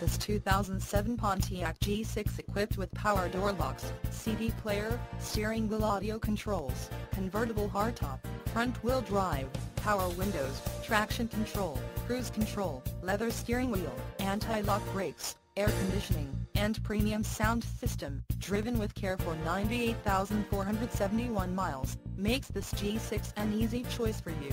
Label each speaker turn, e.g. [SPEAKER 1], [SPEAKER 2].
[SPEAKER 1] this 2007 Pontiac G6 equipped with power door locks, CD player, steering wheel audio controls, convertible hardtop, front wheel drive, power windows, traction control, cruise control, leather steering wheel, anti-lock brakes, air conditioning, and premium sound system, driven with care for 98,471 miles, makes this G6 an easy choice for you.